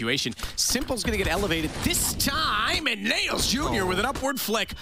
situation. Simple's going to get elevated this time, and Nails Jr. Oh. with an upward flick.